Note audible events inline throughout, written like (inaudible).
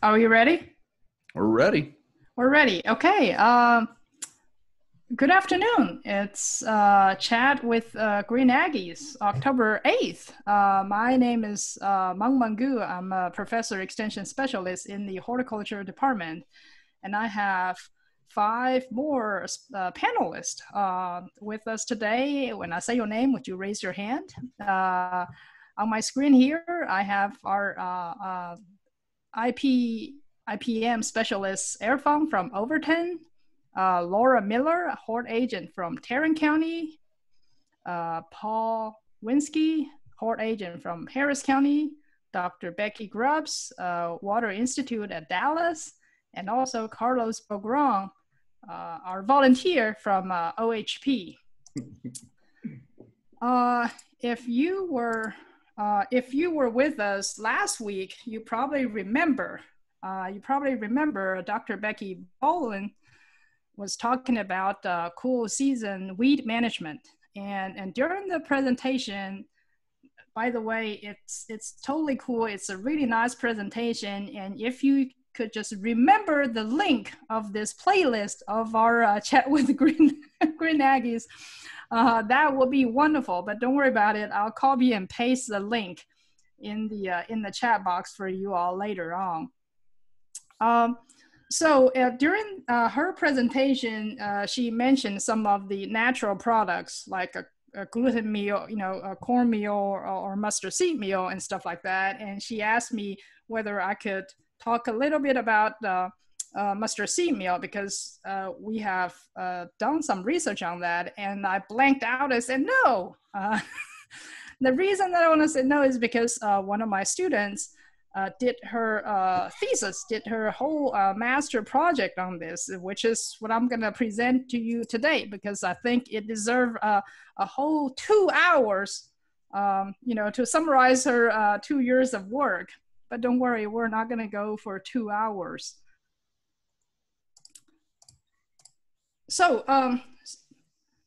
Are we ready? We're ready. We're ready. Okay. Um, good afternoon. It's uh, chat with uh, Green Aggies, October 8th. Uh, my name is uh, Mengmeng Gu. I'm a professor extension specialist in the horticulture department. And I have five more uh, panelists uh, with us today. When I say your name, would you raise your hand? Uh, on my screen here, I have our uh, uh, IP IPM specialist Erfan from Overton, uh, Laura Miller, hort agent from Tarrant County, uh, Paul Winski, hort agent from Harris County, Dr. Becky Grubbs, uh, Water Institute at Dallas, and also Carlos Bogran, uh, our volunteer from uh, OHP. (laughs) Uh, if you were uh, if you were with us last week, you probably remember, uh, you probably remember Dr. Becky Bowling was talking about uh, cool season weed management. And, and during the presentation, by the way, it's, it's totally cool. It's a really nice presentation. And if you could just remember the link of this playlist of our uh, (laughs) chat with Green, Green Aggies, uh, that would be wonderful. But don't worry about it. I'll copy and paste the link in the uh, in the chat box for you all later on. Um, so uh, during uh, her presentation, uh, she mentioned some of the natural products like a, a gluten meal, you know, a corn meal or, or, mustard seed meal and stuff like that. And she asked me whether I could talk a little bit about uh, mustard seed meal because uh, we have uh, done some research on that and I blanked out and said no. Uh, (laughs) the reason that I want to say no is because uh, one of my students uh, did her thesis, did her whole master project on this, which is what I'm going to present to you today because I think it deserves a whole two hours, um, you know, to summarize her two years of work. But don't worry, we're not going to go for two hours. So um,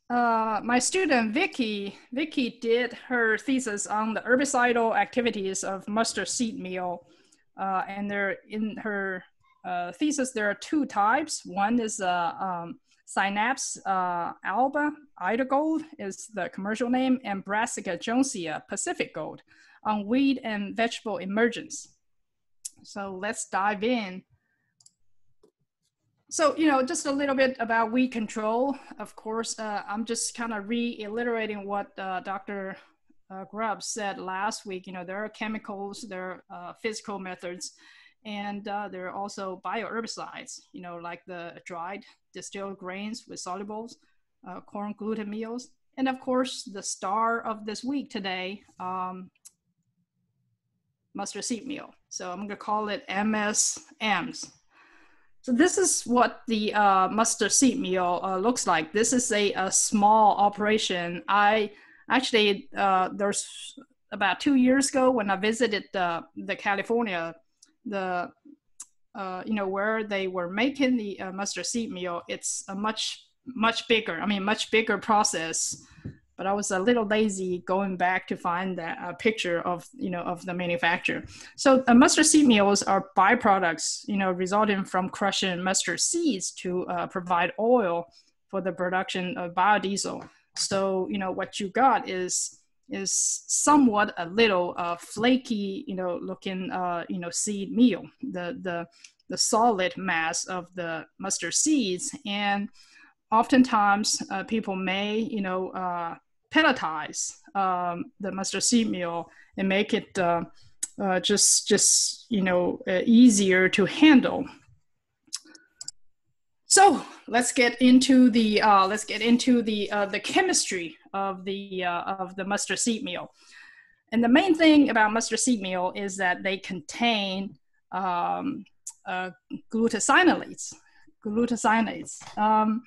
uh, my student Vicky, Vicky did her thesis on the herbicidal activities of mustard seed meal. Uh, and there in her uh, thesis, there are two types. One is uh, um, Sinapis uh, alba, Ida Gold is the commercial name, and Brassica juncea, Pacific Gold, on weed and vegetable emergence. So let's dive in so, you know, just a little bit about weed control. Of course, uh, I'm just kind of reiterating what uh, Dr. Uh, Grubb said last week. You know, there are chemicals, there are uh, physical methods, and uh, there are also bioherbicides, you know, like the dried distilled grains with solubles, uh, corn gluten meals, and of course, the star of this week today, um, mustard seed meal. So I'm going to call it MSMs. So this is what the uh, mustard seed meal uh, looks like. This is a, a small operation. I actually, uh, there's about two years ago when I visited the, the California, the, uh, you know, where they were making the uh, mustard seed meal, it's a much, much bigger, I mean, much bigger process but I was a little lazy going back to find that uh, picture of you know of the manufacturer. So uh, mustard seed meals are byproducts, you know, resulting from crushing mustard seeds to uh, provide oil for the production of biodiesel. So you know what you got is is somewhat a little uh, flaky, you know, looking uh, you know seed meal. The the the solid mass of the mustard seeds and oftentimes uh, people may you know uh, pelletize um, the mustard seed meal and make it uh, uh, just just you know uh, easier to handle. So let's get into the uh, let's get into the uh, the chemistry of the uh, of the mustard seed meal. And the main thing about mustard seed meal is that they contain um. Glucosinolates. Um,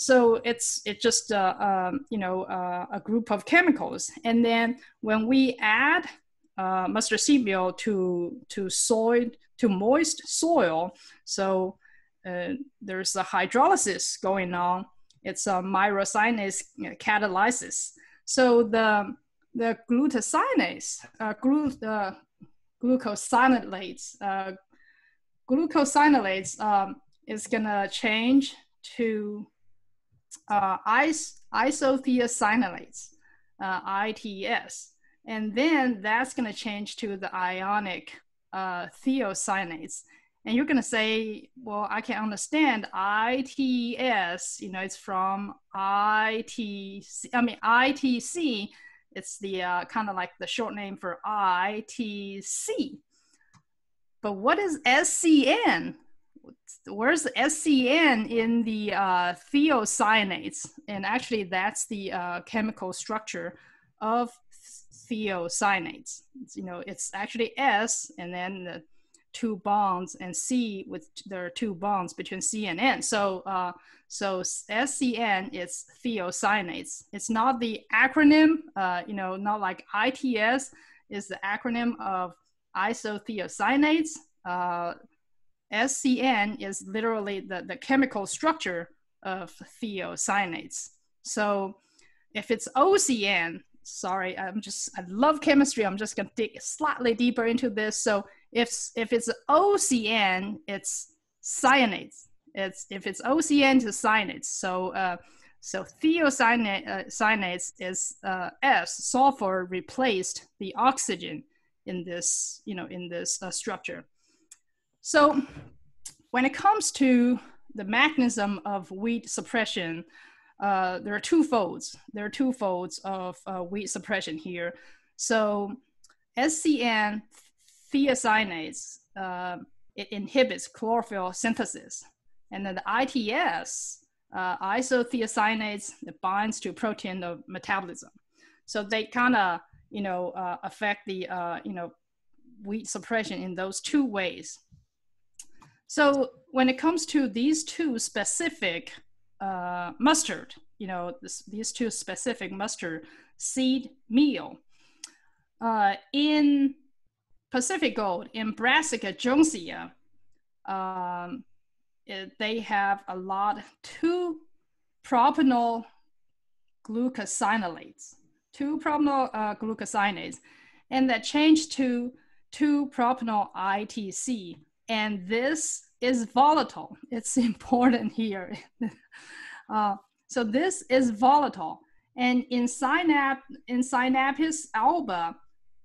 so it's it's just uh, um, you know uh, a group of chemicals, and then when we add uh, mustard seed meal to to soil to moist soil, so uh, there's a hydrolysis going on. It's a myrosinase catalysis. So the the uh, glu- uh, glucosinolates, uh, glucosinolates um, is gonna change to uh, is isothiocyanates, uh, ITS. And then that's gonna change to the ionic uh, thiocyanate. And you're gonna say, well, I can understand ITS, you know, it's from ITC, I mean, ITC, it's the uh, kind of like the short name for ITC. But what is SCN? Where's SCN in the uh, thiocyanate? And actually, that's the uh, chemical structure of thiocyanate. You know, it's actually S and then the two bonds and C with there are two bonds between C and N. So uh, so SCN is thiocyanate. It's not the acronym, uh, you know, not like ITS is the acronym of isothiocyanates. SCN is literally the, the chemical structure of thiocyanate. So if it's OCN, sorry, I'm just, I love chemistry. I'm just gonna dig slightly deeper into this. So if, if it's OCN, it's cyanates. It's, if it's OCN it's cyanates. So, uh, so thiocyanate uh, is uh, S, sulfur replaced the oxygen in this, you know, in this uh, structure. So when it comes to the mechanism of weed suppression, uh, there are two folds. There are two folds of uh, weed suppression here. So SCN thiocyanate, uh, it inhibits chlorophyll synthesis. And then the ITS, uh, isothiocyanates, it binds to protein of metabolism. So they kind of, you know, uh, affect the, uh, you know, weed suppression in those two ways. So when it comes to these two specific uh, mustard, you know, this, these two specific mustard seed meal, uh, in Pacific Gold, in Brassica juncea, um, they have a lot, two propanol glucosinolates, two propanol uh, glucosinates, and that changed to two propanol ITC and this is volatile. It's (laughs) important here. (laughs) uh, so this is volatile. And in, Synap, in Sinapis alba,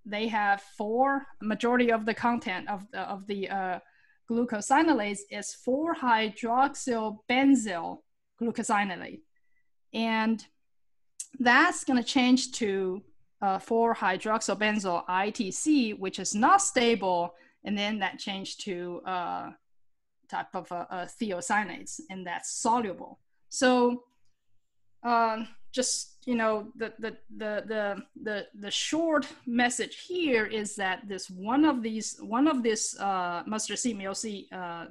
they have four, majority of the content of the, of the uh, glucosinolase is 4-hydroxybenzyl glucosinolate. And that's going to change to uh, 4-hydroxybenzyl ITC, which is not stable and then that changed to uh, type of uh, uh, thiocyanate, and that's soluble. So uh, just you know the, the the the the the short message here is that this one of these one of this uh, mustard seed meal seed uh,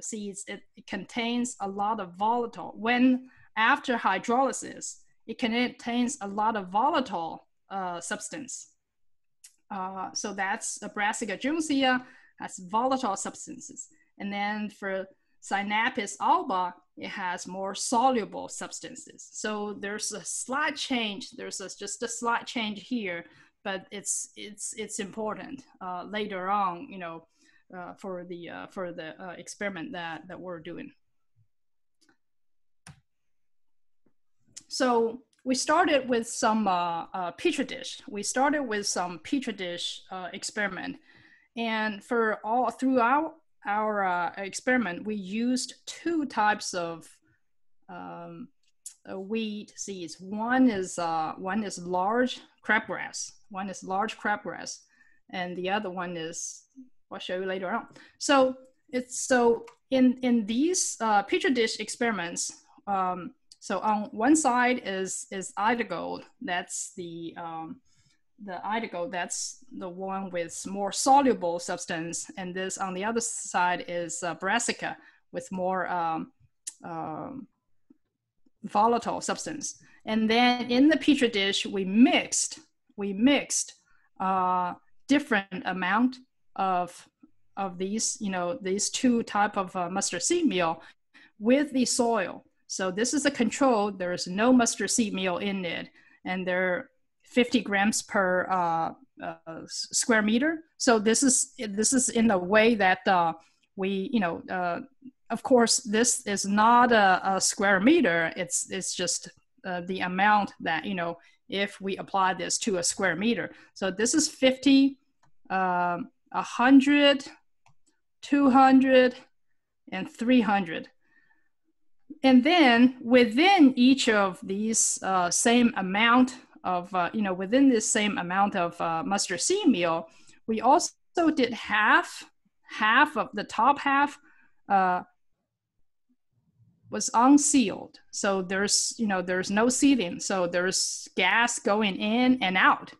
seeds it, it contains a lot of volatile when after hydrolysis it contains a lot of volatile uh, substance uh, so that's a Brassica juncea has volatile substances. And then for Sinapis alba, it has more soluble substances. So there's a slight change. There's a, just a slight change here, but it's it's it's important uh, later on. You know, uh, for the uh, for the uh, experiment that that we're doing. So we started with some uh, uh, petri dish. We started with some petri dish uh, experiment, and for all throughout our uh, experiment, we used two types of um, uh, weed seeds. One is uh, one is large crabgrass. One is large crabgrass, and the other one is I'll show you later on. So it's so in in these petri dish experiments. Um, so on one side is is Ida Gold. That's the um, the Ida Gold. That's the one with more soluble substance, and this on the other side is uh, Brassica with more um, um, volatile substance. And then in the petri dish, we mixed we mixed uh, different amount of of these you know these two type of uh, mustard seed meal with the soil so this is a control. There is no mustard seed meal in it, and there are 50 grams per uh, uh, square meter. So this is this is in a way that uh, we you know uh, of course this is not a, a, square meter. It's it's just uh, the amount that you know if we apply this to a square meter. So this is 50, uh, 100, 200, and 300. And then within each of these uh, same amount of, uh, you know, within this same amount of uh, mustard seed meal, we also did half, half of the top half uh, was unsealed. So there's, you know, there's no sealing. So there's gas going in and out.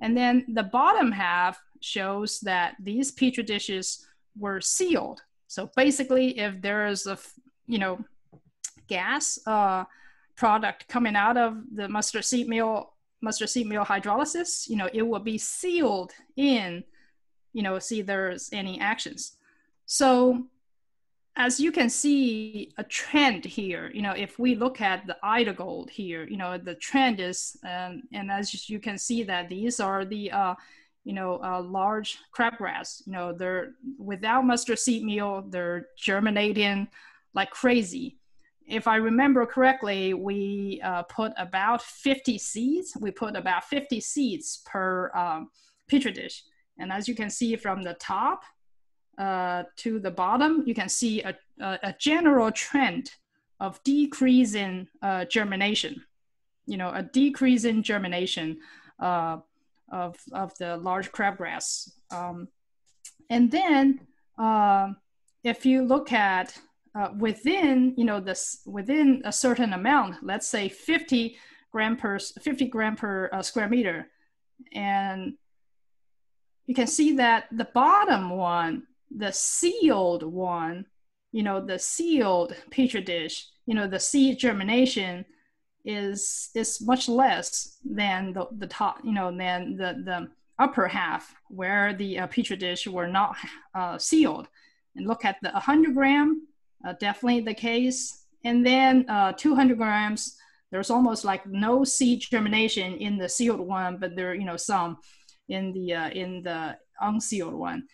And then the bottom half shows that these petri dishes were sealed. So basically, if there is a, you know, gas uh, product coming out of the mustard seed meal, mustard seed meal hydrolysis, you know, it will be sealed in, you know, see there's any actions. So as you can see a trend here, you know, if we look at the Ida gold here, you know, the trend is, um, and as you can see that these are the, uh, you know, uh, large crabgrass, you know, they're without mustard seed meal, they're germinating like crazy. If I remember correctly, we uh, put about 50 seeds. We put about 50 seeds per um, petri dish. And as you can see from the top, uh, to the bottom, you can see a, a, a general trend of decreasing uh, germination. You know, a decrease in germination uh, of, of the large crabgrass. Um, and then uh, if you look at uh, within, you know, this within a certain amount, let's say 50 gram per 50 gram per uh, square meter, and you can see that the bottom one the sealed one, you know, the sealed petri dish, you know, the seed germination is is much less than the, the top, you know, than the, the upper half where the uh, petri dish were not uh, sealed. And look at the 100 gram, uh, definitely the case. And then uh, 200 grams, there's almost like no seed germination in the sealed one, but there, you know, some in the uh, in the unsealed one.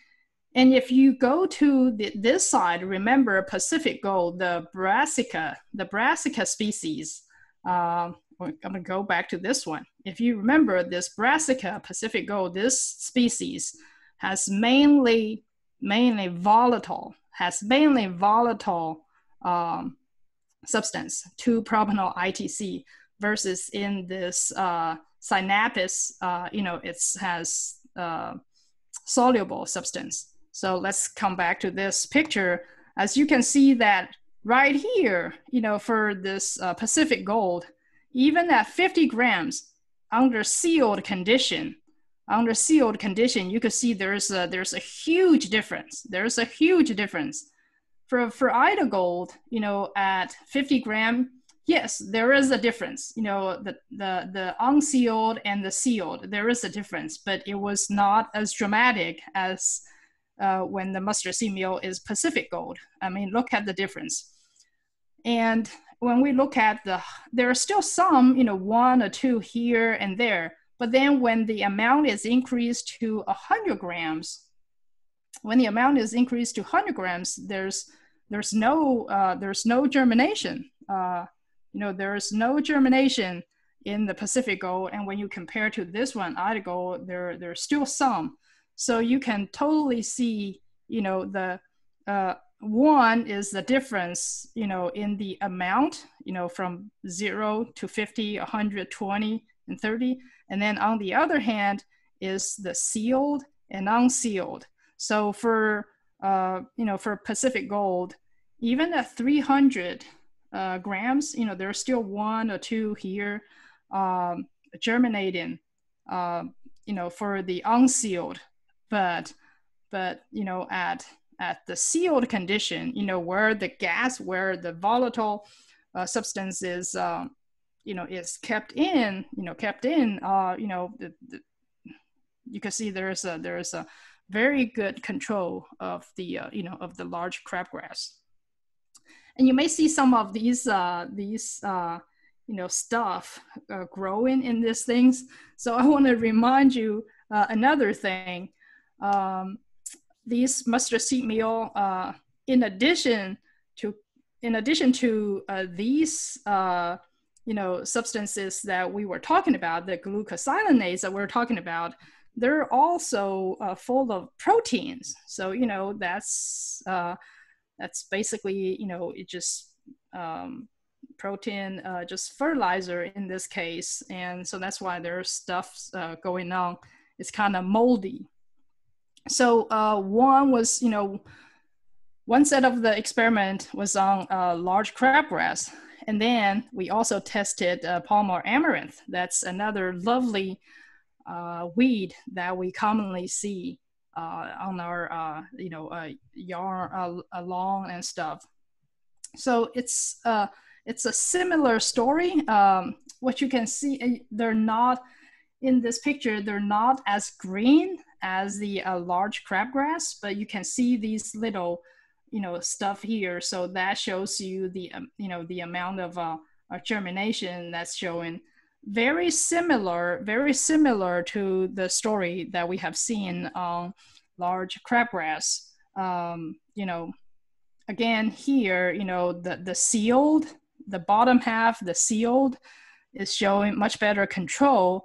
And if you go to the, this side, remember Pacific gold, the brassica, the brassica species. Uh, I'm gonna go back to this one. If you remember this brassica Pacific gold, this species has mainly mainly volatile has mainly volatile um, substance, 2-propanol ITC, versus in this uh, Sinapis, uh, you know, it has uh, soluble substance. So let's come back to this picture. As you can see that right here, you know, for this uh, Pacific gold, even at 50 grams under sealed condition, under sealed condition, you could see there's a, there's a huge difference. There's a huge difference. For, for Ida gold, you know, at 50 gram, yes, there is a difference. You know, the, the, the unsealed and the sealed, there is a difference, but it was not as dramatic as uh, when the mustard seed meal is Pacific gold. I mean, look at the difference. And when we look at the, there are still some, you know, one or two here and there. But then when the amount is increased to 100 grams, when the amount is increased to 100 grams, there's there's no uh, there's no germination. Uh, you know, there's no germination in the Pacific gold, and when you compare to this one, Ida gold, there there's still some. So you can totally see, you know, the uh, one is the difference, you know, in the amount, you know, from zero to 50, 120, and 30. And then on the other hand is the sealed and unsealed. So for, uh, you know, for Pacific Gold, even at 300 uh, grams, you know, there's still one or two here um, germinating, uh, you know, for the unsealed but but you know at at the sealed condition you know where the gas where the volatile uh, substance is um, you know is kept in you know kept in uh, you know the, the, you can see there's a there's a very good control of the uh, you know of the large crabgrass and you may see some of these uh, these uh, you know stuff uh, growing in these things so i want to remind you uh, another thing. Um, these mustard seed meal, uh, in addition to in addition to uh, these uh, you know substances that we were talking about, the glucosinolates that we're talking about, they're also uh, full of proteins. So you know that's uh, that's basically you know it just um, protein uh, just fertilizer in this case, and so that's why there's stuff uh, going on. It's kind of moldy. So uh, one was you know one set of the experiment was on uh, large crabgrass, and then we also tested uh, Palmer amaranth. That's another lovely uh, weed that we commonly see uh, on our, uh, you know, uh, yarn lawn and stuff. So it's it's a similar story. Um, what you can see, they're not in this picture. They're not as green as the large crabgrass, but you can see these little you know stuff here. So that shows you the um, you know the amount of uh, germination that's showing. Very similar very similar to the story that we have seen on large crabgrass. Um, you know again here you know the the sealed the bottom half the sealed is showing much better control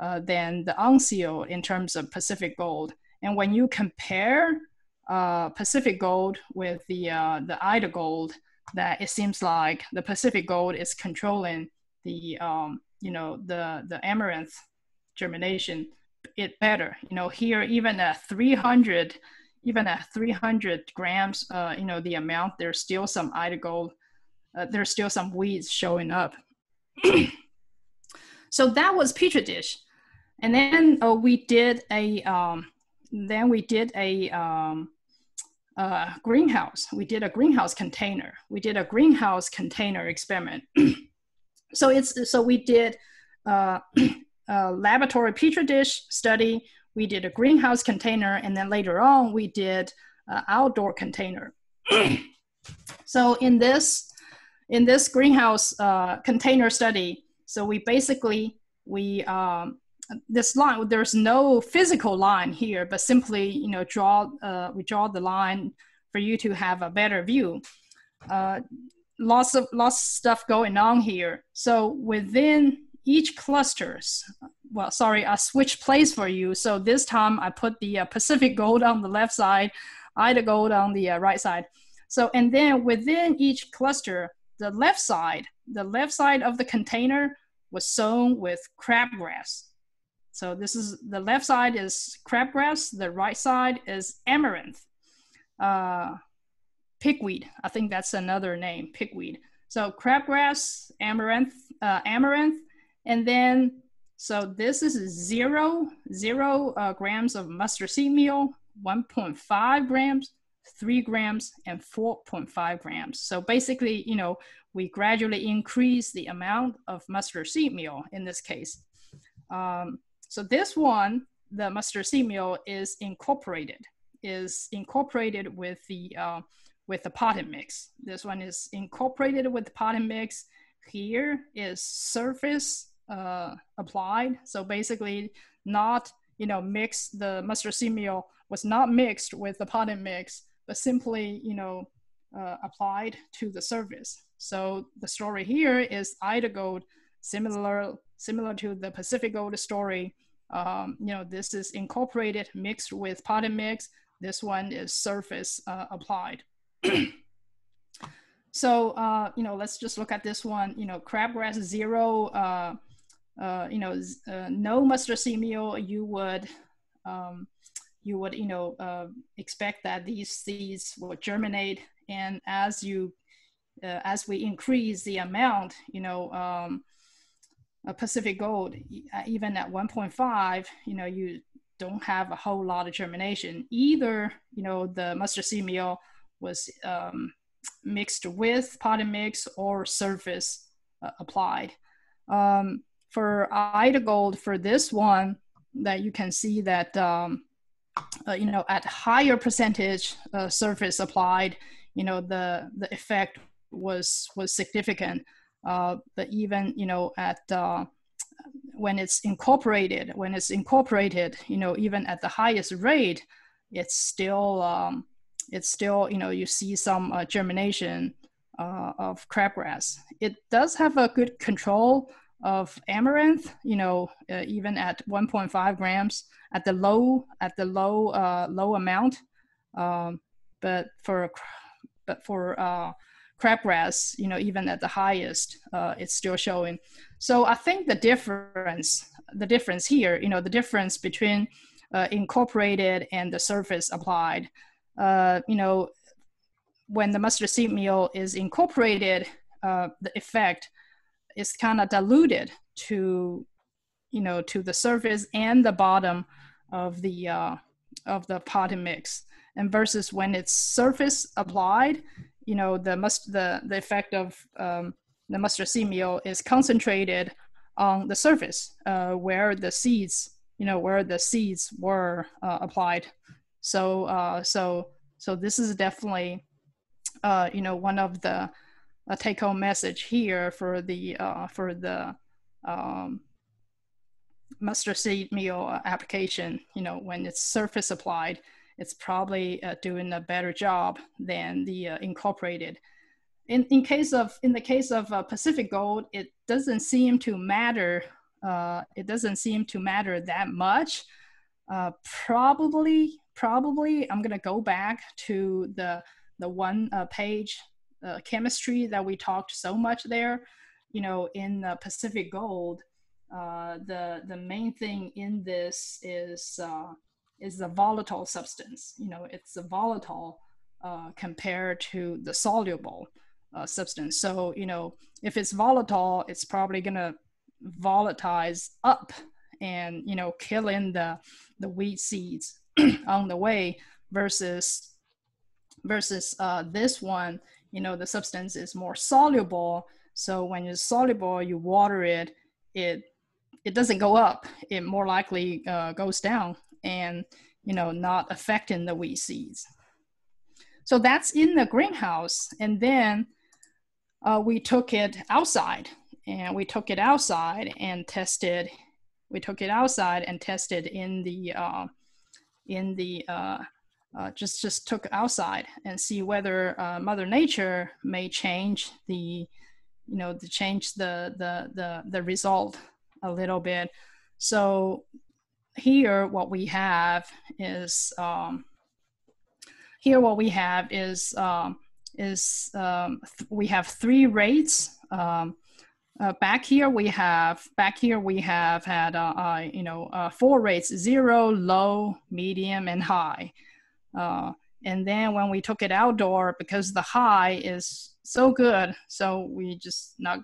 uh, than the unsealed in terms of pacific gold. And when you compare uh, Pacific Gold with the uh, the Ida Gold, that it seems like the Pacific Gold is controlling the um, you know the the amaranth germination it better. You know here even at 300 even at 300 grams, uh, you know the amount there's still some Ida Gold, uh, there's still some weeds showing up. (clears throat) so that was petri dish, and then uh, we did a um, then we did a um, uh, greenhouse. We did a greenhouse container. We did a greenhouse container experiment. (clears throat) so it's so we did uh, (clears throat) a laboratory petri dish study. We did a greenhouse container, and then later on we did outdoor container. (clears throat) so in this in this greenhouse uh, container study, so we basically we um, this line, there's no physical line here, but simply, you know, draw, uh, we draw the line for you to have a better view. Uh, lots of lots of stuff going on here. So within each clusters, well, sorry, I switched place for you. So this time I put the uh, Pacific gold on the left side, Ida gold on the uh, right side. So, and then within each cluster, the left side, the left side of the container was sown with crabgrass. So this is the left side is crabgrass, the right side is amaranth, uh, pigweed. I think that's another name, pigweed. So crabgrass, amaranth, uh, amaranth, and then so this is zero, zero uh, grams of mustard seed meal, 1.5 grams, three grams, and 4.5 grams. So basically, you know, we gradually increase the amount of mustard seed meal in this case. Um, so this one, the mustard seed meal is incorporated, is incorporated with the uh, with the potting mix. This one is incorporated with the mix. Here is surface uh, applied. So basically, not you know mix the mustard seed meal was not mixed with the potting mix, but simply you know uh, applied to the surface. So the story here is Ida Gold, similar similar to the Pacific Gold story. Um, you know, this is incorporated mixed with potting mix. This one is surface uh, applied. (clears throat) so, uh, you know, let's just look at this one. You know, crabgrass zero, uh, uh you know, uh, no mustard seed meal, you would, um, you would, you know, uh, expect that these seeds will germinate. And as you, as we increase the amount, you know, um, Pacific Gold, uh, even at 1.5, you know, you don't have a whole lot of germination. Either, you know, the mustard seed meal was um, mixed with potting mix or surface uh, applied. Um, for Ida Gold, for this one, that you can see that, um, uh, you know, at higher percentage uh, surface applied, you know, the, the effect was, was significant. Uh, but even you know at uh, when it's incorporated, when it's incorporated, you know, even at the highest rate, it's still um, it's still you know you see some uh, germination uh, of crabgrass. It does have a good control of amaranth, you know, uh, even at 1.5 grams at the low at the low uh, low amount. Um, but for but for uh, crabgrass, you know, even at the highest, uh, it's still showing. So I think the difference, the difference here, you know, the difference between uh, incorporated and the surface applied, uh, you know, when the mustard seed meal is incorporated, uh, the effect is kind of diluted to, you know, to the surface and the bottom of the uh, of the potting mix. And versus when it's surface applied, you know, the must the the effect of um, the mustard seed meal is concentrated on the surface uh, where the seeds, you know, where the seeds were uh, applied. So uh, so so this is definitely uh, you know, one of the uh, take-home message here for the uh, for the um, mustard seed meal application. You know, when it's surface applied, it's probably uh, doing a better job than the uh, incorporated. In, in case of in the case of uh, Pacific Gold, it doesn't seem to matter. it doesn't seem to matter that much. probably, probably, I'm gonna go back to the the one uh, page uh, chemistry that we talked so much there, you know, in uh, Pacific Gold, uh, the the main thing in this is uh, is a volatile substance. You know, it's a volatile uh, compared to the soluble uh, substance. So you know, if it's volatile, it's probably gonna volatilize up and you know killing the the wheat seeds (clears throat) on the way versus versus uh, this one, you know, the substance is more soluble. So when it's soluble, you water it, it it doesn't go up. It more likely uh, goes down, and you know, not affecting the wheat seeds. So that's in the greenhouse, and then uh, we took it outside, and we took it outside and tested. We took it outside and tested in the uh, in the uh, uh, just just took outside and see whether uh, Mother Nature may change the, you know, to change the the the the result a little bit. So here, what we have is um, here what we have is um, is um, we have three rates. Um, uh, back here we have back here we have had uh, uh, you know uh, four rates: zero, low, medium, and high. Uh, and then when we took it outdoor, because the high is so good, so we just not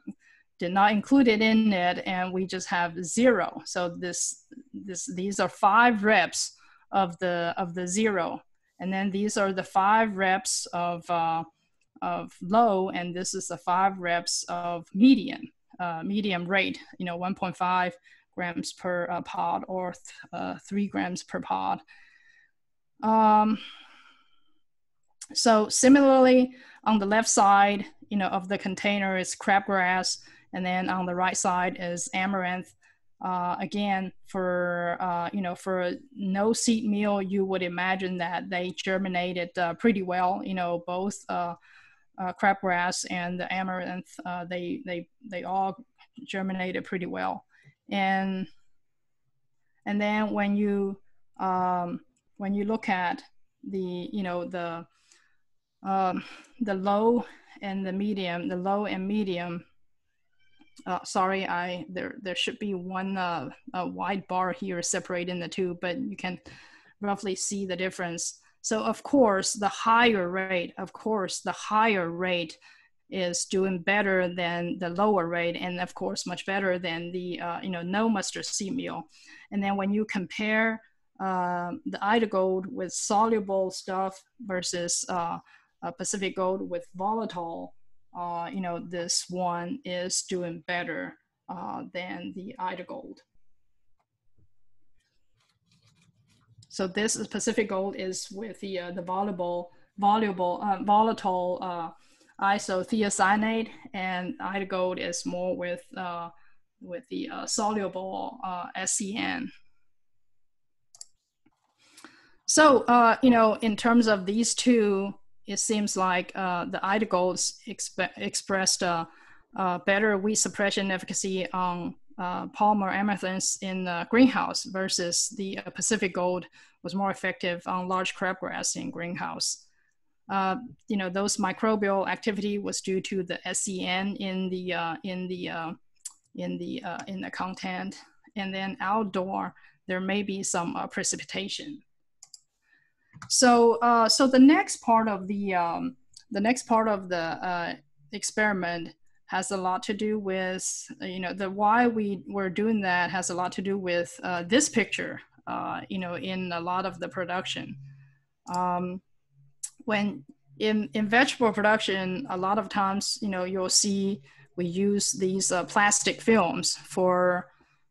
did not include it in it, and we just have zero. So this this these are five reps of the of the zero, and then these are the five reps of uh, of low, and this is the five reps of median uh, medium rate. You know, 1.5 grams per uh, pod or th- uh, three grams per pod. Um, so similarly, on the left side, you know, of the container is crabgrass, and then on the right side is amaranth. Uh, again, for uh, you know, for no seed meal, you would imagine that they germinated uh, pretty well. You know, both uh, uh, crabgrass and the amaranth, uh, they they they all germinated pretty well. And and then when you um, when you look at the you know the um, the low and the medium the low and medium uh, sorry I there there should be one uh, a wide bar here separating the two but you can roughly see the difference. So of course the higher rate of course the higher rate is doing better than the lower rate and of course much better than the uh, you know no mustard seed meal. And then when you compare uh, the Ida Gold with soluble stuff versus uh, Pacific Gold with volatile, uh, you know, this one is doing better uh, than the Ida Gold. So this is Pacific Gold is with the uh, the volatile volatile volatile isothiocyanate, and Ida Gold is more with with the uh, soluble uh, SCN. So, uh, you know, in terms of these two, it seems like uh, the Ida Golds exp expressed uh, uh, better weed suppression efficacy on uh, Palmer amaranthus in the greenhouse versus the uh, Pacific Gold was more effective on large crabgrass in greenhouse. Uh, you know, those microbial activity was due to the SCN in the in the in the in the content, and then outdoor there may be some precipitation. So, uh, so the next part of the um, the next part of the uh, experiment has a lot to do with you know the why we were doing that has a lot to do with uh, this picture. Uh, you know, in a lot of the production, um, when in in vegetable production, a lot of times you know you'll see we use these uh, plastic films for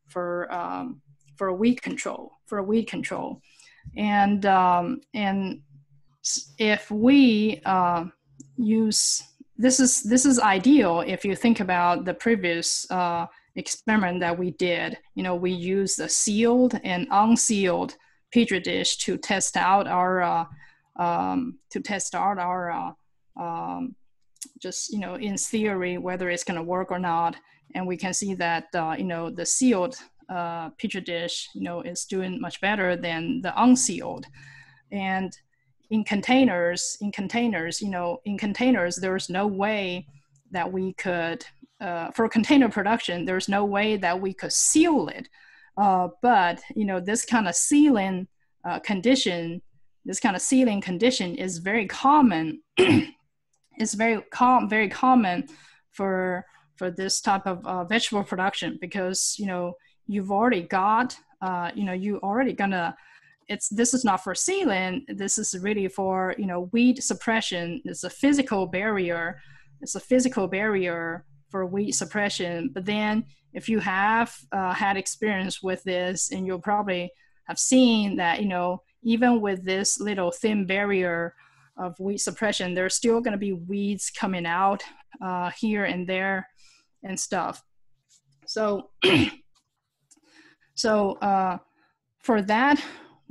for um, for weed control for weed control and um, and if we uh, use this is this is ideal if you think about the previous uh, experiment that we did. You know, we used a sealed and unsealed petri dish to test out our uh, um, to test out our uh, um, just you know in theory whether it's going to work or not. And we can see that uh, you know the sealed uh, petri dish, you know, is doing much better than the unsealed. And in containers, in containers, you know, in containers, there's no way that we could, uh, for container production, there's no way that we could seal it. Uh, but you know, this kind of sealing uh, condition, this kind of sealing condition is very common. (clears throat) it's very com- very common for for this type of uh, vegetable production because you know you've already got, uh, you know, you already gonna, it's, this is not for sealing, this is really for, you know, weed suppression. It's a physical barrier. It's a physical barrier for weed suppression. But then if you have uh, had experience with this and you'll probably have seen that, you know, even with this little thin barrier of weed suppression, there's still going to be weeds coming out uh, here and there and stuff. So (clears throat) So uh, for that,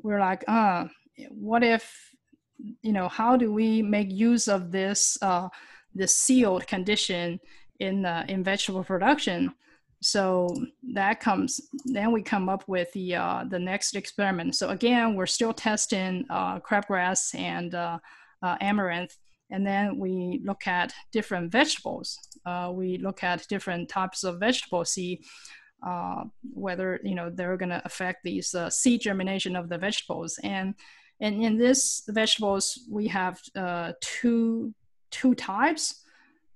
we're like, uh, what if, you know, how do we make use of this uh, this sealed condition in in vegetable production? So that comes, then we come up with the uh, the next experiment. So again, we're still testing uh, crabgrass and uh, uh, amaranth, and then we look at different vegetables. Uh, we look at different types of vegetables, see uh, whether you know they're going to affect these uh, seed germination of the vegetables. And and in this vegetables we have uh, two two types,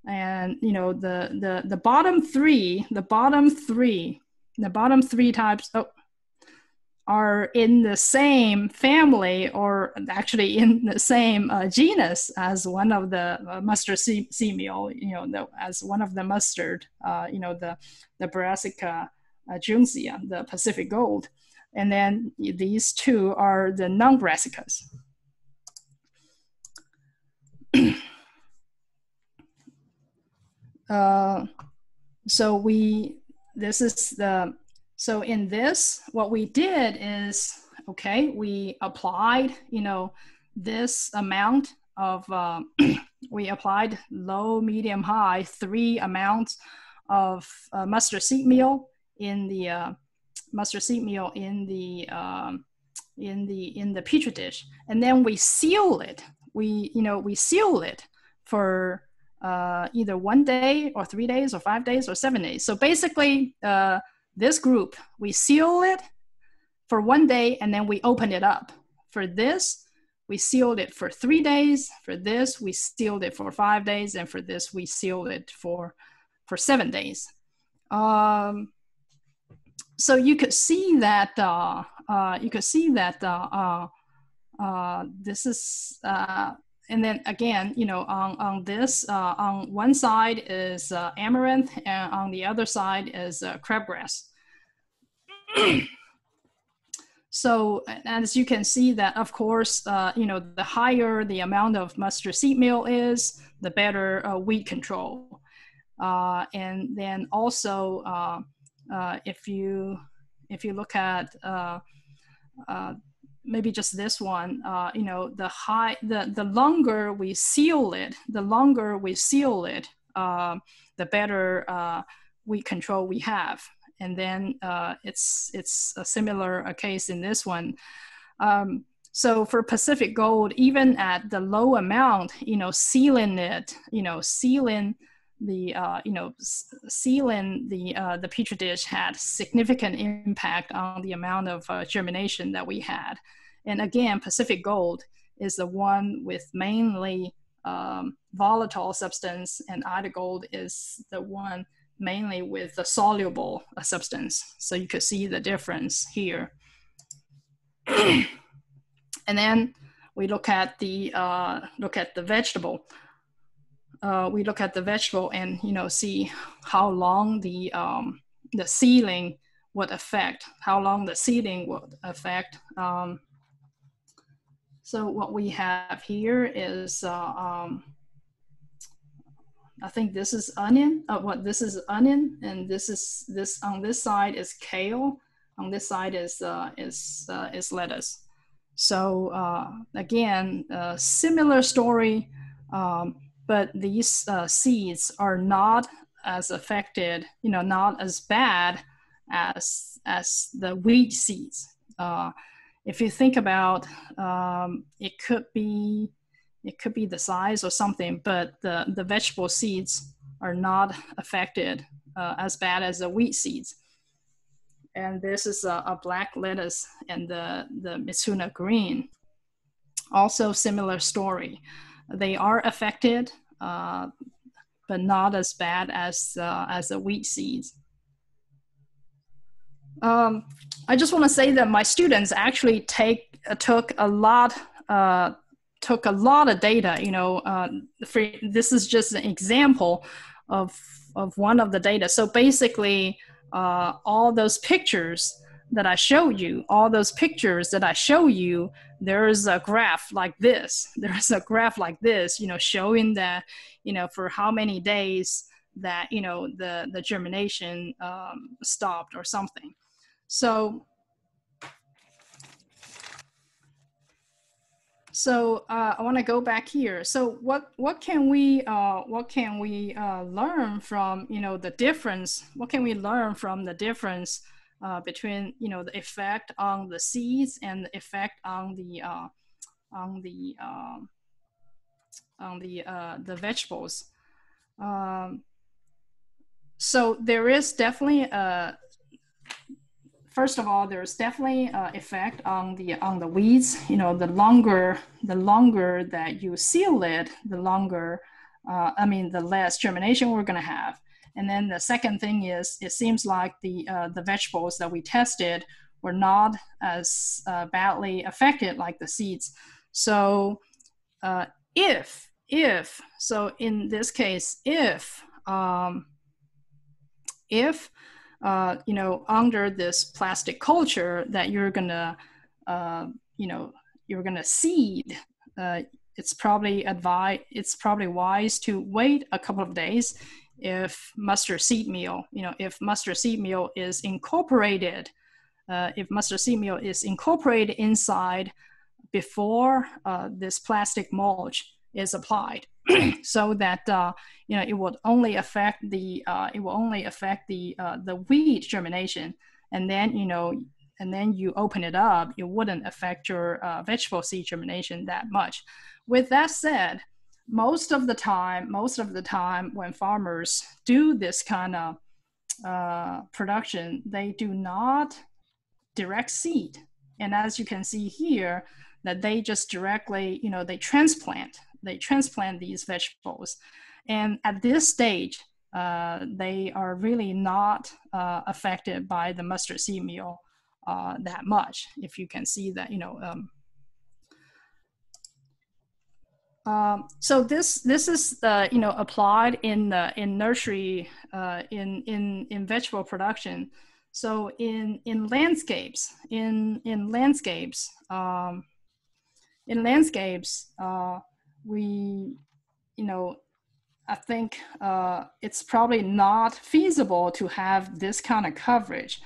and you know the the the bottom three, the bottom three, the bottom three types. Oh, are in the same family or actually in the same uh, genus as one of the uh, mustard meal, you know, the, as one of the mustard, uh, you know, the, the Brassica uh, juncea, the Pacific Gold. And then these two are the non-brassicas. (clears throat) uh, so we, this is the, so in this, what we did is, okay, we applied, you know, this amount of, uh, (clears throat) we applied low, medium, high, three amounts of uh, mustard seed meal in the uh, mustard seed meal in the um, in the in the petri dish, and then we seal it. We you know we seal it for uh, either one day or three days or five days or seven days. So basically, uh, this group we seal it for one day and then we open it up. For this, we sealed it for three days. For this, we sealed it for five days, and for this, we sealed it for for seven days. Um, so you could see that uh, uh, you could see that uh, uh, uh this is uh, and then again you know on on this uh, on one side is uh, amaranth and on the other side is uh, crabgrass. (clears throat) So as you can see that of course you know the higher the amount of mustard seed meal is the better weed control. And then also uh, if you if you look at uh, uh, maybe just this one, uh, you know, the high, the, the longer we seal it, the longer we seal it, uh, the better uh, weed control we have. And then uh, it's, it's a similar a case in this one. Um, so for Pacific Gold, even at the low amount, you know, sealing it, you know, sealing the uh, you know sealing the uh, the petri dish had significant impact on the amount of uh, germination that we had. And again, Pacific Gold is the one with mainly um, volatile substance, and Ida Gold is the one mainly with the soluble uh, substance. So you could see the difference here. (clears throat) and then we look at the uh, look at the vegetable uh, we look at the vegetable and you know see how long the um, the seedling would affect, how long the seeding would affect. Um, so what we have here is, uh, um, I think this is onion. Uh, what this is onion, and this is this on this side is kale. On this side is uh, is uh, is lettuce. So uh, again, similar story. Um, but these uh, seeds are not as affected, you know, not as bad as as the wheat seeds. Uh, if you think about, um, it could be it could be the size or something, but the the vegetable seeds are not affected uh, as bad as the wheat seeds. And this is a, a black lettuce and the the Mizuna green. Also similar story. They are affected, uh, but not as bad as uh, as the wheat seeds. Um, I just want to say that my students actually take uh, took a lot uh, took a lot of data. You know, uh, for, this is just an example of of one of the data. So basically, all those pictures that I show you, all those pictures that I show you, there's a graph like this. (laughs) There's a graph like this, you know, showing that, you know, for how many days that, you know, the, the germination um, stopped or something. So, so uh, I want to go back here. So what, what can we, uh, what can we uh, learn from, you know, the difference? What can we learn from the difference uh, between you know the effect on the seeds and the effect on the uh, on the um, on the uh, the vegetables. Um, so there is definitely a first of all there's definitely an effect on the on the weeds you know the longer the longer that you seal it the longer uh, i mean the less germination we're going to have and then the second thing is, it seems like the uh, the vegetables that we tested were not as uh, badly affected like the seeds. So uh, if if so in this case if um, if uh, you know under this plastic culture that you're gonna uh, you know you're gonna seed uh, it's probably advise it's probably wise to wait a couple of days if mustard seed meal, you know, if mustard seed meal is incorporated, uh, if mustard seed meal is incorporated inside before uh, this plastic mulch is applied, (clears throat) so that uh, you know it would only affect the uh, it will only affect the uh, the weed germination, and then you know and then you open it up, it wouldn't affect your uh, vegetable seed germination that much. With that said, most of the time, most of the time when farmers do this kind of uh, production, they do not direct seed. And as you can see here, that they just directly, you know, they transplant, they transplant these vegetables. And at this stage, uh, they are really not uh, affected by the mustard seed meal uh, that much. If you can see that, you know, um, um, so this this is uh, you know applied in uh, in nursery uh, in in in vegetable production. So in in landscapes in in landscapes um, in landscapes uh, we you know I think uh, it's probably not feasible to have this kind of coverage.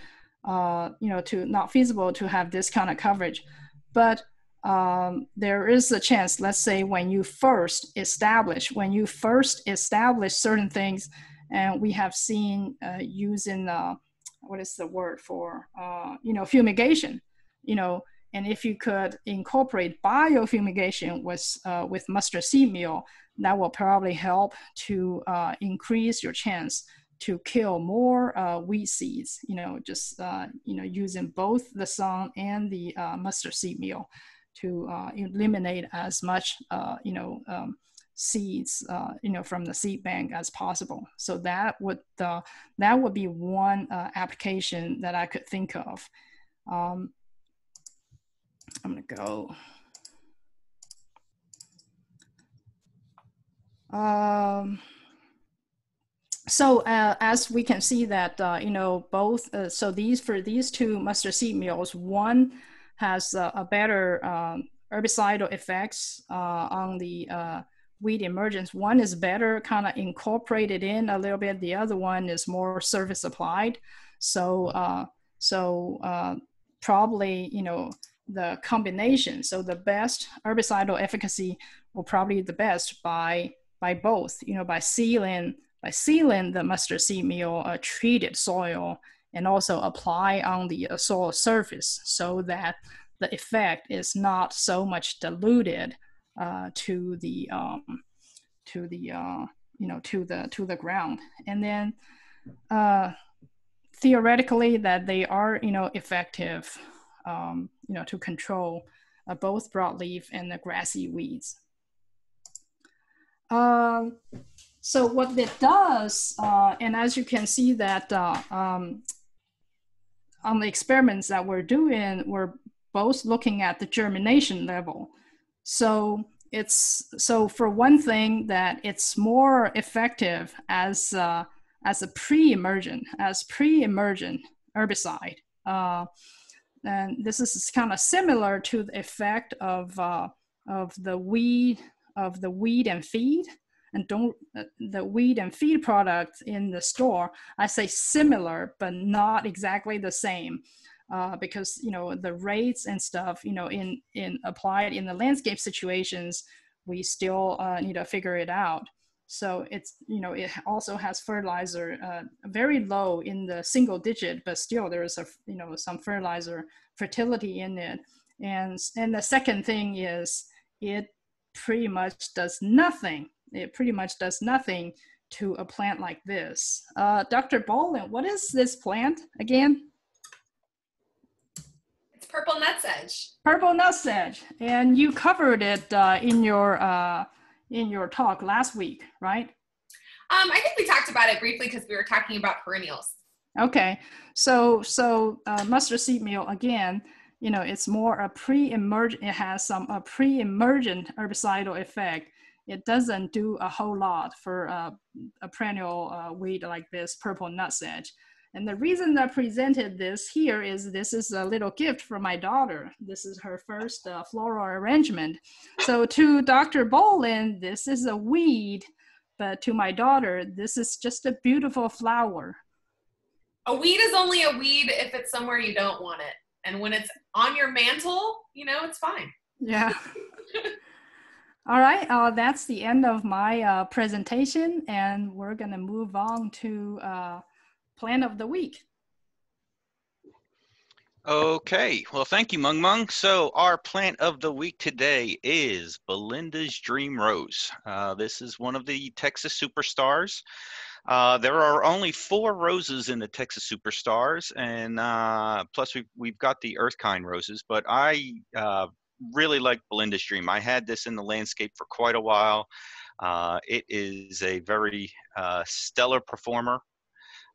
Uh, you know, to not feasible to have this kind of coverage, but um, there is a chance. Let's say when you first establish, when you first establish certain things, and we have seen uh, using uh, what is the word for uh, you know fumigation, you know, and if you could incorporate biofumigation with uh, with mustard seed meal, that will probably help to uh, increase your chance to kill more uh, weed seeds. You know, just uh, you know using both the sun and the mustard seed meal to uh, eliminate as much uh, you know um, seeds you know from the seed bank as possible. So that would that would be one application that I could think of. Um, I'm gonna go. Um, so uh, as we can see that, uh, you know, both, uh, so these, for these two mustard seed meals, one has a better um, herbicidal effects uh, on the uh, weed emergence. One is better kind of incorporated in a little bit. The other one is more surface applied. So, uh, so probably, you know, the combination. So the best herbicidal efficacy will probably be the best by by both, you know, by sealing by sealing the mustard seed meal uh, treated soil and also apply on the soil surface so that the effect is not so much diluted uh, to the um, to the uh, you know to the to the ground. And then uh, theoretically that they are you know effective um, you know to control uh, both broadleaf and the grassy weeds. Um, so what it does, uh, and as you can see that uh, um, on the experiments that we're doing, we're both looking at the germination level. So it's so for one thing that it's more effective as uh, as a pre-emergent as pre-emergent herbicide. Uh, and this is kind of similar to the effect of uh, of the weed of the weed and feed and don't uh, the weed and feed products in the store i say similar but not exactly the same uh, because you know the rates and stuff you know in in applied in the landscape situations we still uh, need to figure it out so it's you know it also has fertilizer uh, very low in the single digit but still there is a you know some fertilizer fertility in it and and the second thing is it pretty much does nothing. It pretty much does nothing to a plant like this. Uh, Dr. Bowling, what is this plant again? It's purple nutsedge. Purple nutsedge, and you covered it uh, in your uh, in your talk last week, right? Um, I think we talked about it briefly because we were talking about perennials. Okay, so so uh, mustard seed meal again you know, it's more a pre-emergent, it has some a pre-emergent herbicidal effect. It doesn't do a whole lot for a perennial uh, weed like this purple nutsedge. And the reason I presented this here is this is a little gift for my daughter. This is her first uh, floral arrangement. So to Dr. Bowling, this is a weed, but to my daughter, this is just a beautiful flower. A weed is only a weed if it's somewhere you don't want it. And when it's on your mantle, you know, it's fine. Yeah. (laughs) All right, uh, that's the end of my uh, presentation, and we're going to move on to uh, plan of the week. Okay, well, thank you, Mengmeng. So, our plant of the week today is Belinda's Dream Rose. Uh, this is one of the Texas superstars. Uh, there are only four roses in the Texas Superstars, and uh, plus we've, we've got the Earthkind roses. But I uh, really like Belinda's Dream. I had this in the landscape for quite a while. Uh, it is a very uh, stellar performer.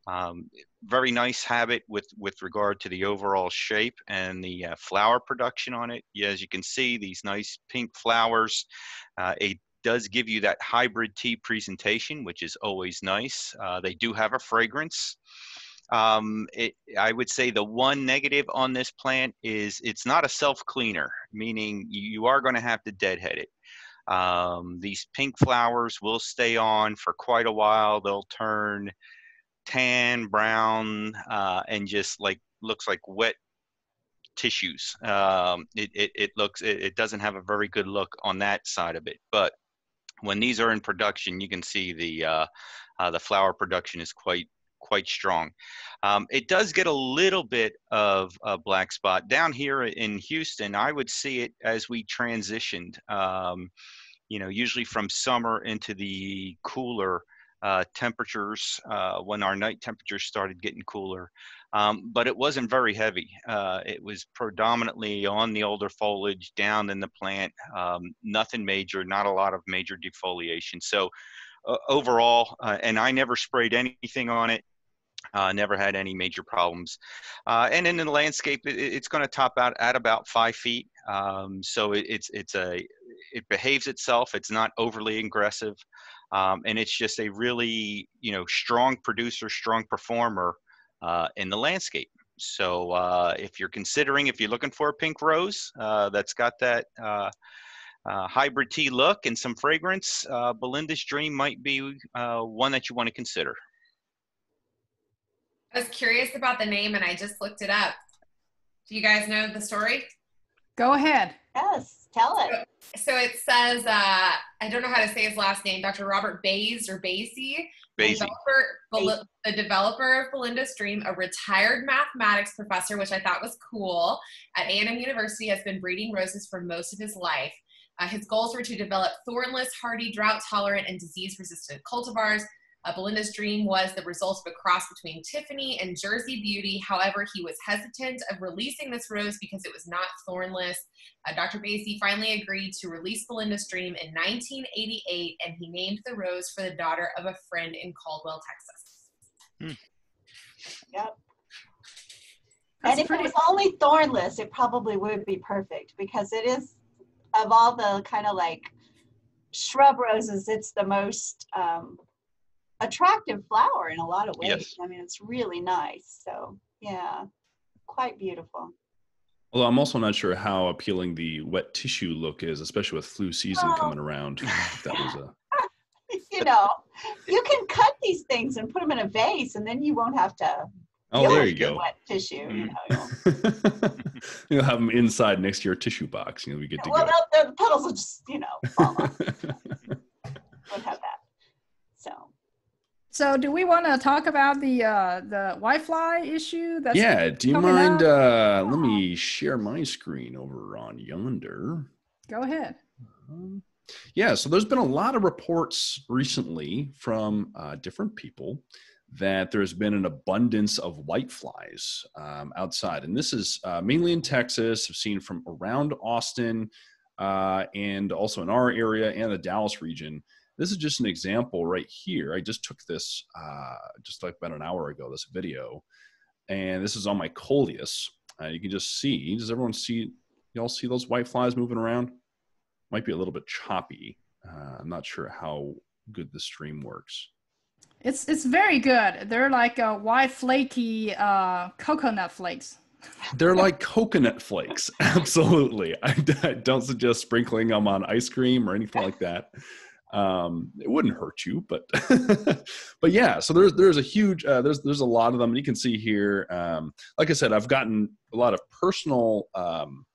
Um, very nice habit with with regard to the overall shape and the uh, flower production on it. Yeah, as you can see, these nice pink flowers, it does give you that hybrid tea presentation, which is always nice. Uh, they do have a fragrance. Um, it, I would say the one negative on this plant is it's not a self cleaner, meaning you are going to have to deadhead it. Um, these pink flowers will stay on for quite a while. They'll turn tan, brown, uh, and just like looks like wet tissues. Um, it, it, it looks it, it doesn't have a very good look on that side of it, but when these are in production, you can see the uh, uh, the flower production is quite quite strong. Um, it does get a little bit of a black spot down here in Houston. I would see it as we transitioned. Um, you know, usually from summer into the cooler uh, temperatures uh, when our night temperatures started getting cooler. Um, but it wasn't very heavy. Uh, it was predominantly on the older foliage, down in the plant, um, nothing major, not a lot of major defoliation. So uh, overall, uh, and I never sprayed anything on it. Uh, never had any major problems. Uh, and in the landscape, it, it's going to top out at about five feet. Um, so it, it's it's a it behaves itself. It's not overly aggressive, um, and it's just a really you know strong producer, strong performer uh, in the landscape. So uh, if you're considering, if you're looking for a pink rose uh, that's got that uh, uh, hybrid tea look and some fragrance, uh, Belinda's Dream might be uh, one that you want to consider. I was curious about the name and I just looked it up. Do you guys know the story? Go ahead. Yes, tell it. So, so it says, uh, I don't know how to say his last name, Dr. Robert Bays or Basye. Basye. Developer, the developer of Belinda's Dream, a retired mathematics professor, which I thought was cool, at A&M University, has been breeding roses for most of his life. Uh, his goals were to develop thornless, hardy, drought tolerant, and disease resistant cultivars. Uh, Belinda's dream was the result of a cross between Tiffany and Jersey Beauty. However, he was hesitant of releasing this rose because it was not thornless. Uh, Dr. Basye finally agreed to release Belinda's dream in 1988, and he named the rose for the daughter of a friend in Caldwell, Texas. Hmm. Yep. That's and if pretty- it was only thornless, it probably would be perfect because it is of all the kind of like shrub roses, it's the most um, attractive flower in a lot of ways. Yes. I mean, it's really nice. So yeah, quite beautiful. Although I'm also not sure how appealing the wet tissue look is, especially with flu season oh. coming around. (laughs) that was a you know, you can cut these things and put them in a vase, and then you won't have to Oh, there you go. Wet tissue, you mm. know. (laughs) You'll have them inside next to your tissue box. You know, we get to well, go. Well, the petals will just, you know, fall off. (laughs) Won't have that. So. So, do we want to talk about the uh, the whitefly issue? That's yeah. Do you mind? Uh, let me share my screen over on yonder. Go ahead. Um, yeah. So, there's been a lot of reports recently from uh, different people that there's been an abundance of whiteflies um, outside. And this is uh, mainly in Texas. I've seen from around Austin uh, and also in our area and the Dallas region. This is just an example right here. I just took this uh, just like about an hour ago, this video. And this is on my coleus. Uh, you can just see, does everyone see, y'all see those white flies moving around? Might be a little bit choppy. Uh, I'm not sure how good the stream works. It's it's very good. They're like a white flaky uh, coconut flakes. (laughs) They're like coconut flakes. (laughs) Absolutely. I, (laughs) I, don't suggest sprinkling them on ice cream or anything like that. Um, it wouldn't hurt you, but (laughs) but yeah. So there's there's a huge uh, there's there's a lot of them. You can see here. Um, like I said, I've gotten a lot of personal um,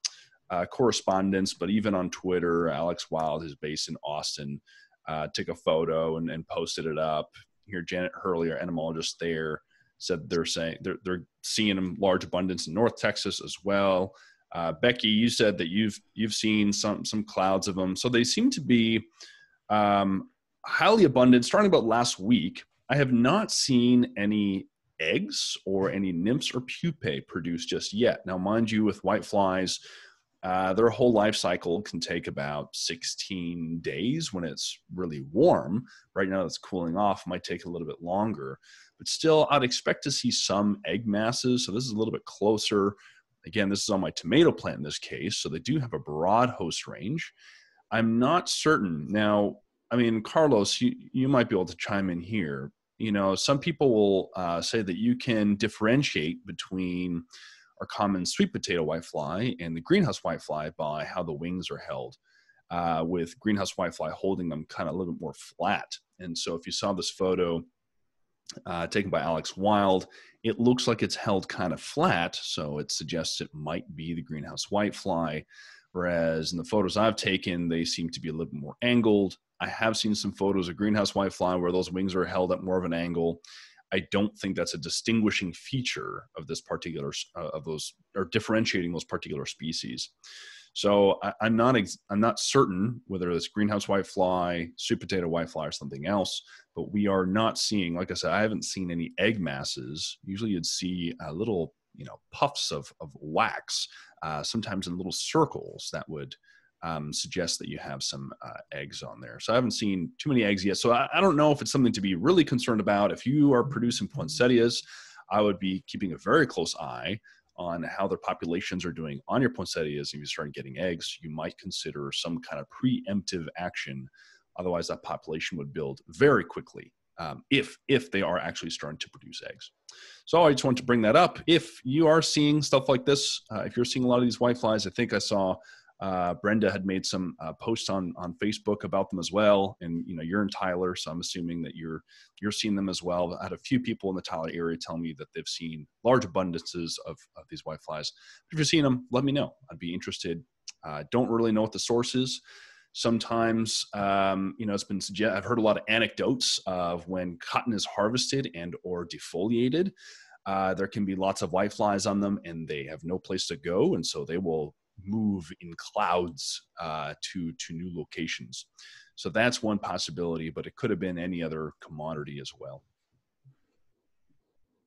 uh, correspondence, but even on Twitter, Alex Wild, who's based in Austin, uh, took a photo and, and posted it up here Janet Hurley, our entomologist there, said they're saying they're, they're seeing them large abundance in North Texas as well. Uh, Becky, you said that you've you've seen some some clouds of them, so they seem to be um, highly abundant. Starting about last week, I have not seen any eggs or any nymphs or pupae produced just yet. Now, mind you, with whiteflies, uh, their whole life cycle can take about 16 days when it's really warm. Right now, it's cooling off, might take a little bit longer, but still, I'd expect to see some egg masses. So, this is a little bit closer. Again, this is on my tomato plant in this case, so they do have a broad host range. I'm not certain. Now, I mean, Carlos, you, you might be able to chime in here. You know, some people will uh, say that you can differentiate between our common sweet potato whitefly and the greenhouse whitefly by how the wings are held. uh, with greenhouse whitefly holding them kind of a little bit more flat. And so if you saw this photo uh, taken by Alex Wild, it looks like it's held kind of flat. So it suggests it might be the greenhouse whitefly. Whereas in the photos I've taken, they seem to be a little more angled. I have seen some photos of greenhouse whitefly where those wings are held at more of an angle. I don't think that's a distinguishing feature of this particular uh, of those or differentiating those particular species. So I, am not ex- I'm not certain whether it's greenhouse whitefly, sweet potato whitefly, or something else. But we are not seeing, like I said, I haven't seen any egg masses. Usually, you'd see a little, you know, puffs of of wax, uh, sometimes in little circles that would um, suggest that you have some uh, eggs on there. So I haven't seen too many eggs yet. So I, I, don't know if it's something to be really concerned about. If you are producing poinsettias, I would be keeping a very close eye on how their populations are doing on your poinsettias. If you start getting eggs, you might consider some kind of preemptive action. Otherwise, that population would build very quickly um, if if they are actually starting to produce eggs. So I just want to bring that up. If you are seeing stuff like this, uh, if you're seeing a lot of these white flies, I think I saw uh, Brenda had made some uh, posts on on Facebook about them as well, and you know you're in Tyler, so I'm assuming that you're you're seeing them as well. I had a few people in the Tyler area tell me that they've seen large abundances of, of these white flies. If you're seeing them, let me know. I'd be interested. Uh, don't really know what the source is. Sometimes, um, you know, it's been suggest- I've heard a lot of anecdotes of when cotton is harvested and or defoliated. Uh, there can be lots of white flies on them, and they have no place to go, and so they will move in clouds uh, to to new locations. So that's one possibility, but it could have been any other commodity as well.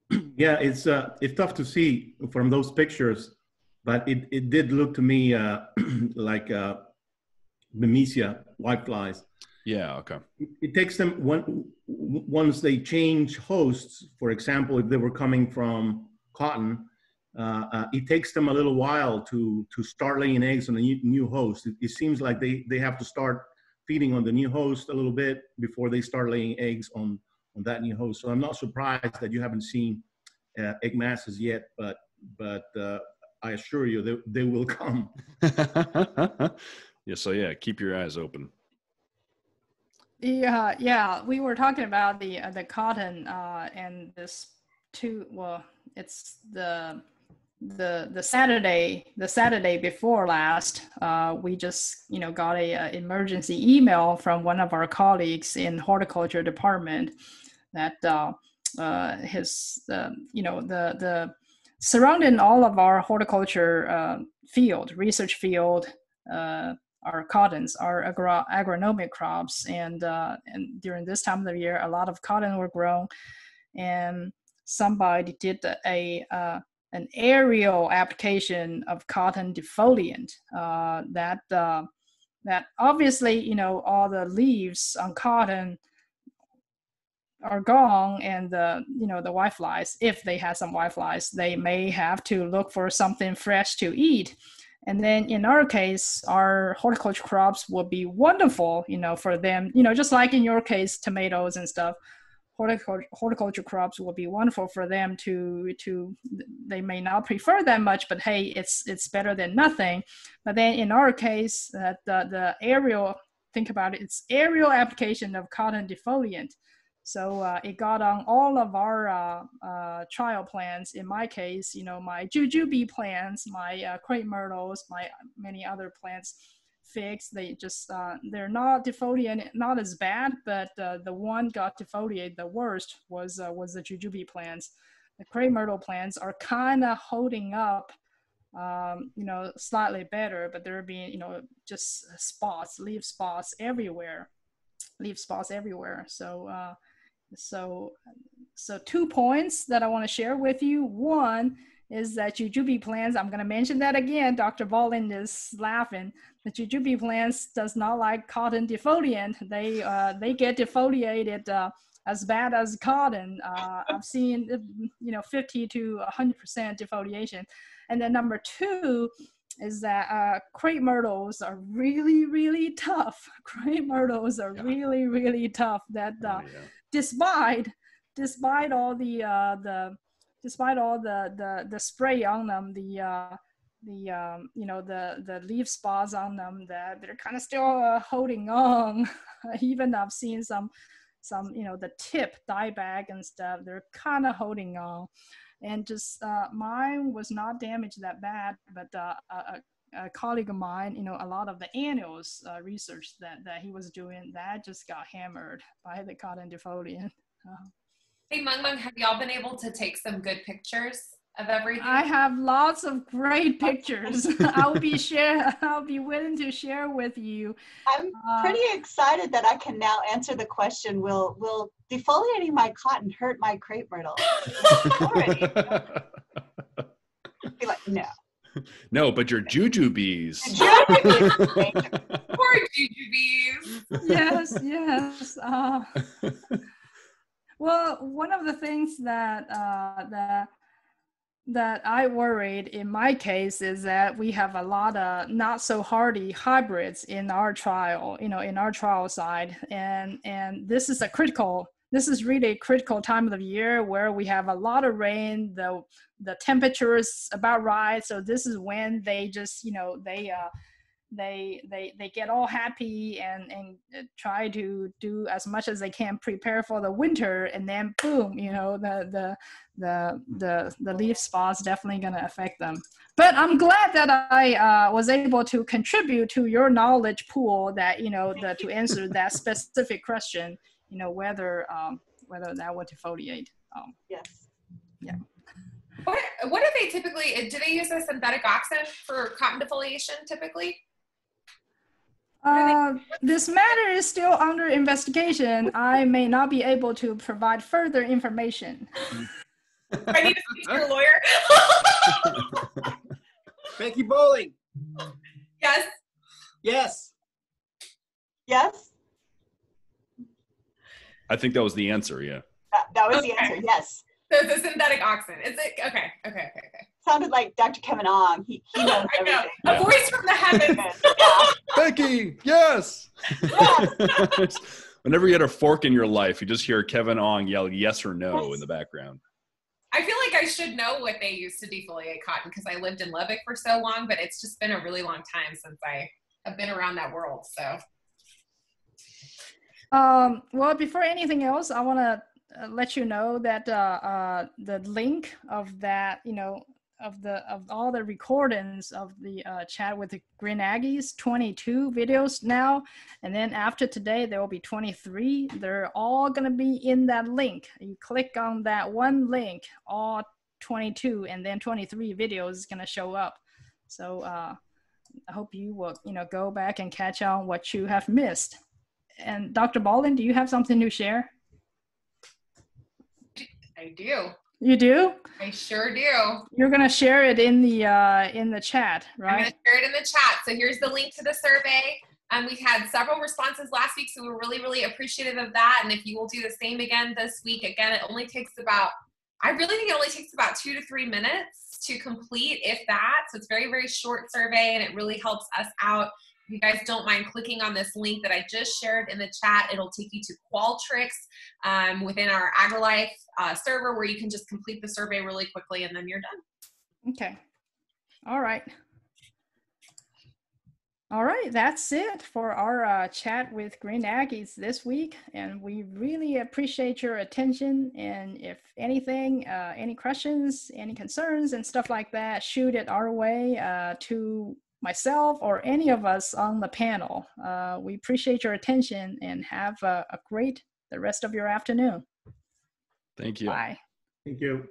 (clears throat) Yeah, it's uh, it's tough to see from those pictures, but it, it did look to me uh, (clears throat) like uh, white flies. Yeah. Okay. It, it takes them one once they change hosts. For example, if they were coming from cotton, uh, uh, it takes them a little while to to start laying eggs on a new, new host. It, it, seems like they they have to start feeding on the new host a little bit before they start laying eggs on on that new host. So I'm not surprised that you haven't seen uh, egg masses yet, but but uh, I assure you they they will come. (laughs) yeah. So yeah, keep your eyes open. Yeah, yeah. We were talking about the uh, the cotton uh, and this two. Well, it's the the the Saturday the Saturday before last, uh, we just you know got a, a, emergency email from one of our colleagues in horticulture department that uh, uh, his you know the the surrounding all of our horticulture uh, field research field uh, our cottons our agro- agronomic crops and uh, and during this time of the year a lot of cotton were grown. And somebody did a, a an aerial application of cotton defoliant uh, that uh, that obviously you know all the leaves on cotton are gone and the you know the whiteflies if they had some whiteflies they may have to look for something fresh to eat and then in our case our horticulture crops will be wonderful you know for them you know just like in your case tomatoes and stuff horticulture, horticulture crops will be wonderful for them to to they may not prefer that much but hey it's it's better than nothing. But then in our case uh, the the aerial think about it it's aerial application of cotton defoliant so uh, it got on all of our uh, uh, trial plants. In my case, you know, my jujube plants, my uh, crepe myrtles, my many other plants fix. They just uh, they're not defoliated, not as bad, but uh, the one got defoliated the worst was was the jujube plants. The crepe myrtle plants are kind of holding up, um, you know, slightly better, but there being you know just spots, leaf spots everywhere, leaf spots everywhere. So. Uh, so, so two points that I want to share with you. One is that jujube plants, I'm going to mention that again. Dr. Bowling is laughing. The jujube plants does not like cotton defoliant. They, uh, they get defoliated uh, as bad as cotton. Uh, I've seen, you know, 50 to 100% defoliation. And then number two is that uh, crepe myrtles are really, really tough. (laughs) Crepe myrtles are yeah. really, really tough. That uh, oh, yeah. Despite despite all the uh, the despite all the, the, the spray on them, the, uh, the um, you know the the leaf spots on them that they're kind of still uh, holding on. (laughs) Even I've seen some some you know the tip dieback and stuff. They're kind of holding on, and just uh, mine was not damaged that bad, but uh, a, a, colleague of mine, you know, a lot of the annuals uh, research that that he was doing that just got hammered by the cotton defoliant. Uh-huh. Hey Mengmeng, have y'all been able to take some good pictures? of everything? I have lots of great pictures. (laughs) (laughs) I'll be share. I'll be willing to share with you. I'm uh, pretty excited that I can now answer the question: Will Will defoliating my cotton hurt my crepe myrtle? (laughs) be like, no. No, but your jujubes. (laughs) Poor jujubes. Yes, yes. Uh, well, one of the things that uh, that that I worried in my case is that we have a lot of not so hardy hybrids in our trial, you know, in our trial side. And and this is a critical this is really a critical time of the year where we have a lot of rain, the the temperature is about right. So this is when they just, you know, they uh they they they get all happy and and uh, try to do as much as they can prepare for the winter. And then boom you know the the the the, the leaf spots definitely going to affect them. But i'm glad that i uh, was able to contribute to your knowledge pool that you know the, to answer that (laughs) specific question you know whether um, whether that would defoliate. Um, yes. yeah what, what do they typically do they use a synthetic auxin for cotton defoliation typically uh, this matter is still under investigation. I may not be able to provide further information. I need to speak to your lawyer. (laughs) Becky Bowling. Yes. Yes. Yes. I think that was the answer. Yeah. That, that was okay. the answer. Yes. So it's a synthetic auxin. Is it okay? Okay. Okay. Okay sounded like Dr. Kevin Ong. He, he (laughs) knows I know. A voice from the heavens. yeah. Becky, yes. yes. (laughs) Whenever you had a fork in your life, you just hear Kevin Ong yell yes or no yes. in the background. I feel like I should know what they use to defoliate cotton because I lived in Lubbock for so long, but it's just been a really long time since I have been around that world. So. Um, well, before anything else, I want to let you know that uh, uh, the link of that, you know, of the of all the recordings of the uh, chat with the Green Aggies, 22 videos now, and then after today there will be 23. They're all gonna be in that link. You click on that one link, all 22, and then 23 videos is gonna show up. So uh, I hope you will, you know, go back and catch on what you have missed. And Dr. Bowling, do you have something to share? I do. You do? I sure do. You're gonna share it in the uh, in the chat, right? I'm gonna share it in the chat. So here's the link to the survey. Um, we had several responses last week, so we're really, really appreciative of that. And if you will do the same again this week, again, it only takes about, I really think it only takes about two to three minutes to complete, if that. So it's very, very short survey, and it really helps us out you guys don't mind clicking on this link that I just shared in the chat, it'll take you to Qualtrics um, within our AgriLife uh, server where you can just complete the survey really quickly and then you're done. Okay. All right. All right, that's it for our uh, chat with Green Aggies this week. And we really appreciate your attention. And if anything, uh, any questions, any concerns, and stuff like that, shoot it our way uh, to myself or any of us on the panel. Uh, we appreciate your attention and have a, a great the rest of your afternoon. Thank you. Bye. Thank you.